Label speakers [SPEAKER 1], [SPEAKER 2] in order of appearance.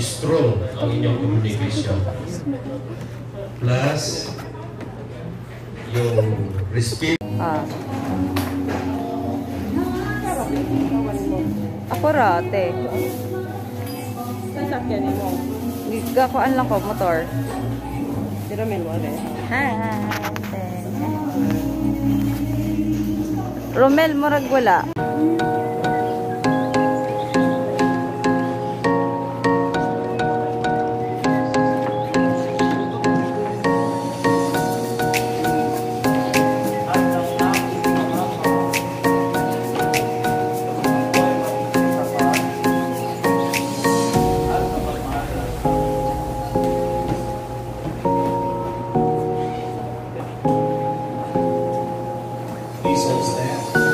[SPEAKER 1] strong ang inyong communication. Plus, yung respect.
[SPEAKER 2] Ah. Ako rate.
[SPEAKER 3] Sasakyan mo.
[SPEAKER 2] Gakuan lang ko, motor.
[SPEAKER 3] Diramin mo rin.
[SPEAKER 2] Ha. Romel, murag wala.
[SPEAKER 1] He says that.